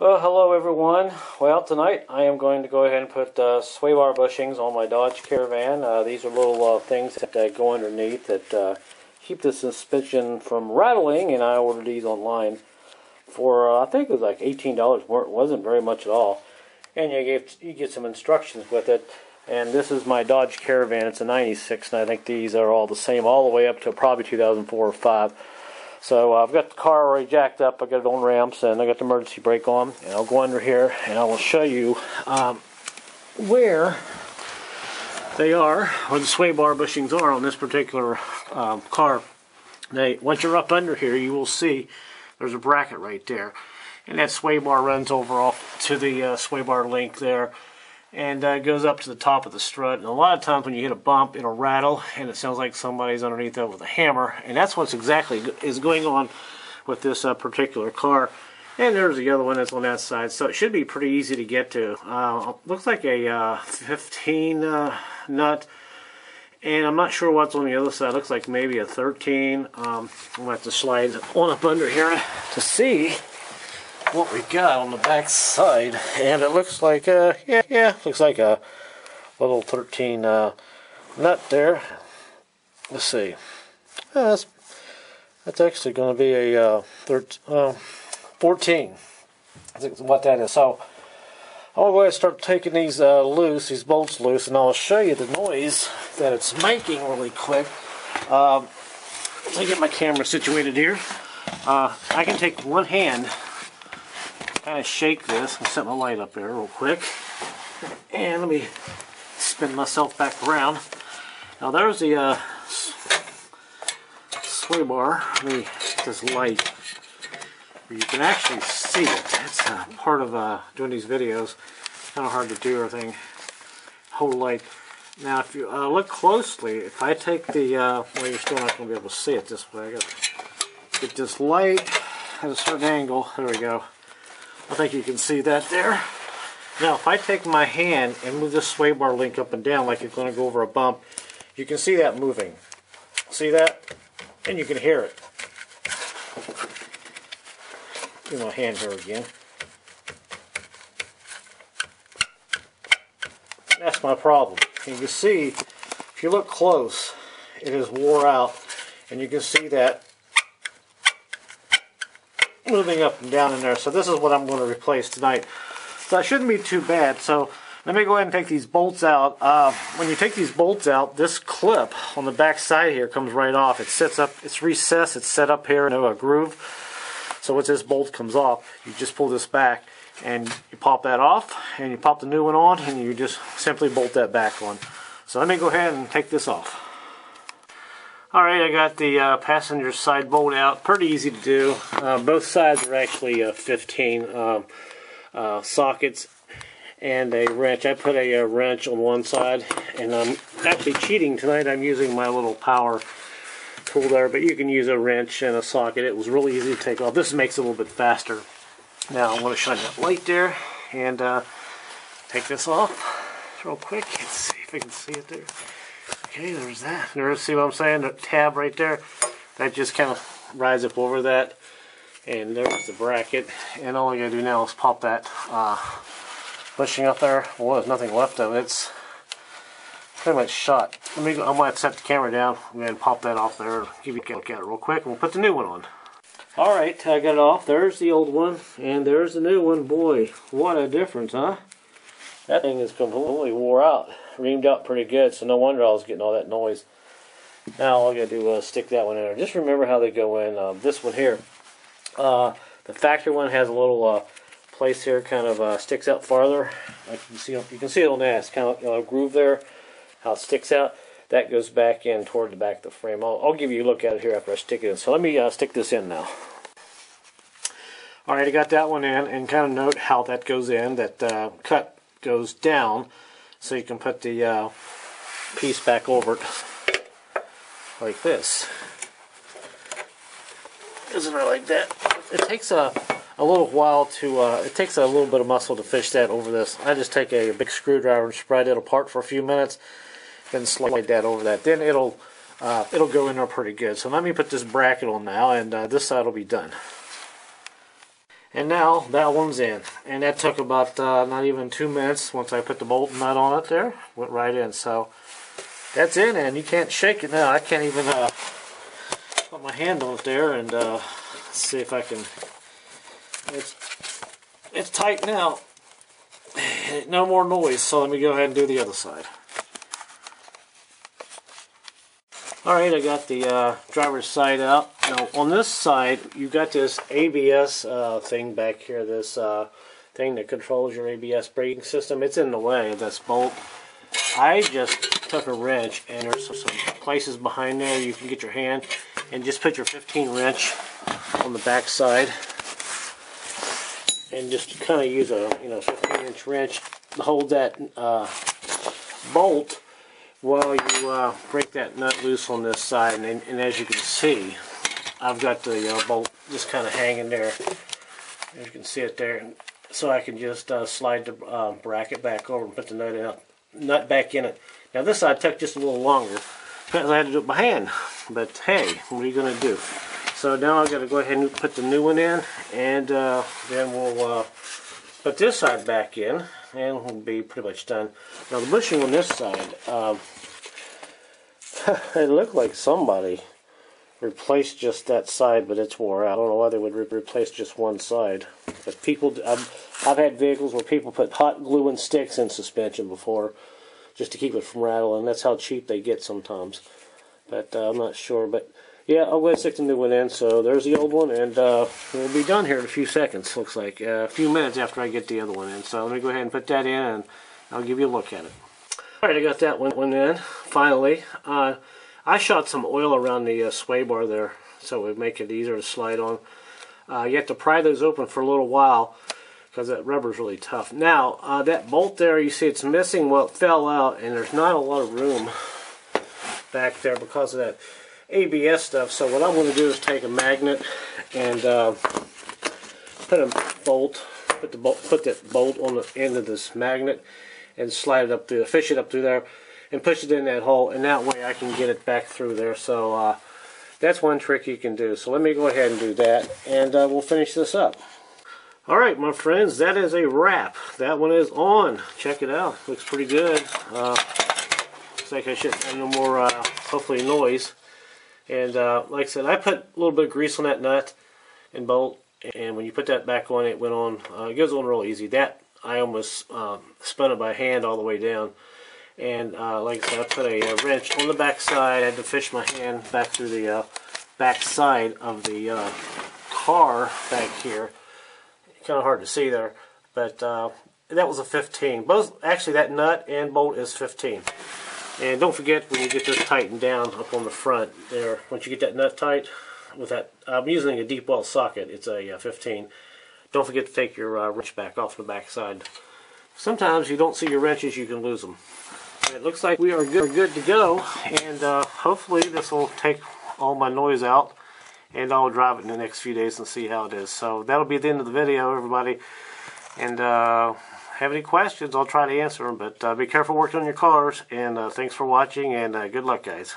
Well, hello everyone. Well, tonight I am going to go ahead and put uh, sway bar bushings on my Dodge Caravan. Uh, these are little uh, things that uh, go underneath that uh, keep the suspension from rattling, and I ordered these online for uh, I think it was like eighteen dollars. It wasn't very much at all, and you get you get some instructions with it. And this is my Dodge Caravan. It's a '96, and I think these are all the same, all the way up to probably 2004 or five. So uh, I've got the car already jacked up. I got it on ramps, and I got the emergency brake on. And I'll go under here, and I will show you um, where they are, where the sway bar bushings are on this particular um, car. They, once you're up under here, you will see there's a bracket right there, and that sway bar runs over off to the uh, sway bar link there and uh, goes up to the top of the strut. And a lot of times when you hit a bump, it'll rattle, and it sounds like somebody's underneath it with a hammer. And that's what's exactly is going on with this uh, particular car. And there's the other one that's on that side, so it should be pretty easy to get to. Uh, looks like a uh, 15 uh, nut, and I'm not sure what's on the other side. Looks like maybe a 13. Um, I'm gonna have to slide on up under here to see what we got on the back side, and it looks like uh yeah yeah looks like a little 13 uh, nut there. Let's see, uh, that's that's actually going to be a uh, 13, uh, 14. I think what that is. So I'll go ahead and start taking these uh, loose, these bolts loose, and I'll show you the noise that it's making really quick. Um, let me get my camera situated here. Uh, I can take one hand kind of shake this and set my light up there real quick. And let me spin myself back around. Now there's the uh, sway bar. Let me get this light you can actually see it. It's uh, part of uh, doing these videos. Kind of hard to do everything. Hold light. Now if you uh, look closely, if I take the, uh, well you're still not going to be able to see it this way. I got to get this light at a certain angle. There we go. I think you can see that there. Now, if I take my hand and move this sway bar link up and down like it's going to go over a bump, you can see that moving. See that? And you can hear it. Get my hand here again. That's my problem. And you can see, if you look close, it is wore out. And you can see that moving up and down in there. So this is what I'm going to replace tonight. So that shouldn't be too bad. So let me go ahead and take these bolts out. Uh, when you take these bolts out, this clip on the back side here comes right off. It sits up, it's recessed, it's set up here in a groove. So once this bolt comes off, you just pull this back and you pop that off and you pop the new one on and you just simply bolt that back on. So let me go ahead and take this off. Alright, I got the uh, passenger side bolt out. Pretty easy to do. Uh, both sides are actually uh, 15 um, uh, sockets and a wrench. I put a, a, wrench on one side and I'm actually cheating tonight. I'm using my little power tool there, but you can use a wrench and a socket. It was really easy to take off. This makes it a little bit faster. Now I want to shine that light there and uh, take this off real quick. Let's see if I can see it there. Okay, there's that. See what I'm saying? The tab right there. That just kind of rides up over that. And there's the bracket. And all I gotta do now is pop that uh, bushing up there. Well, there's nothing left of it. It's pretty much shot. Let me. I'm gonna set the camera down and pop that off there. Give you a look at it real quick. And We'll put the new one on. All right, I got it off. There's the old one, and there's the new one. Boy, what a difference, huh? That thing is completely wore out reamed out pretty good, so no wonder I was getting all that noise. Now all I gotta do is stick that one in there. Just remember how they go in. Uh, this one here, uh, the factory one has a little uh, place here, kind of uh, sticks out farther. Like you see, you can see it on that. It's kind of you know, groove there, how it sticks out. That goes back in toward the back of the frame. I'll, I'll give you a look at it here after I stick it in. So let me uh, stick this in now. Alright, I got that one in, and kind of note how that goes in. That uh, cut goes down so you can put the uh, piece back over it like this. Isn't it like that? It takes a, a little while to, uh, it takes a little bit of muscle to fish that over this. I just take a, a big screwdriver and spread it apart for a few minutes, then slide that over that. Then it'll uh, it'll go in there pretty good. So let me put this bracket on now, and uh, this side will be done. And now that one's in. And that took about uh, not even two minutes once I put the bolt nut on it there. Went right in. So that's in and you can't shake it now. I can't even uh, put my hand on it there and uh, see if I can. It's, it's tight now. No more noise. So let me go ahead and do the other side. Alright, I got the uh, driver's side out. Now, on this side, you've got this ABS uh, thing back here, this uh, thing that controls your ABS braking system. It's in the way of this bolt. I just took a wrench, and there's some, some places behind there you can get your hand, and just put your 15 wrench on the back side, and just kind of use a you know 15 inch wrench to hold that uh, bolt while you uh, break that nut loose on this side and, and, as you can see I've got the uh, bolt just kind of hanging there. As you can see it there so I can just uh, slide the uh, bracket back over and put the nut out nut back in it. Now this side took just a little longer because I had to do it by hand but hey what are you gonna do? So now I've got to go ahead and put the new one in and uh, then we'll uh, put this side back in and we'll be pretty much done. Now the bushing on this side, um, it looked like somebody replaced just that side, but it's wore out. I don't know why they would re replace just one side. But people, I've, I've had vehicles where people put hot glue and sticks in suspension before, just to keep it from rattling. That's how cheap they get sometimes. But uh, I'm not sure. But yeah, I'll go stick the new one in. So there's the old one, and uh, we'll be done here in a few seconds, looks like. Uh, a few minutes after I get the other one in. So let me go ahead and put that in, and I'll give you a look at it. Alright, I got that one, one in, finally. Uh, I shot some oil around the uh, sway bar there, so it would make it easier to slide on. Uh, you have to pry those open for a little while, because that rubber is really tough. Now, uh, that bolt there, you see it's missing, well, it fell out, and there's not a lot of room back there because of that ABS stuff. So what I'm going to do is take a magnet and uh, put a bolt, put the bolt, put that bolt on the end of this magnet, and slide it up through, fish it up through there, and push it in that hole, and that way I can get it back through there. So uh, that's one trick you can do. So let me go ahead and do that, and uh, we'll finish this up. Alright, my friends, that is a wrap. That one is on. Check it out. Looks pretty good. Uh, looks like I shouldn't have no more, uh, hopefully, noise. And uh, like I said, I put a little bit of grease on that nut and bolt, and when you put that back on, it went on. Uh, it goes on real easy. That I almost um, spun it by hand all the way down. And uh, like I said, I put a, a, wrench on the back side. I had to fish my hand back through the uh, back side of the uh, car back here. Kind of hard to see there, but uh, that was a 15. Both actually, that nut and bolt is 15. And don't forget when you get this tightened down up on the front there, once you get that nut tight, with that, I'm using a deep well socket, it's a uh, 15. Don't forget to take your uh, wrench back off the back side. Sometimes you don't see your wrenches, you can lose them. It looks like we are good, good to go, and uh, hopefully this will take all my noise out, and I'll drive it in the next few days and see how it is. So that'll be the end of the video, everybody. And uh, have any questions, I'll try to answer them. But uh, be careful working on your cars. And uh, thanks for watching, and uh, good luck, guys.